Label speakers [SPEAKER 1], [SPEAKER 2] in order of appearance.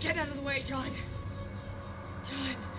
[SPEAKER 1] Get out of the way, John. John.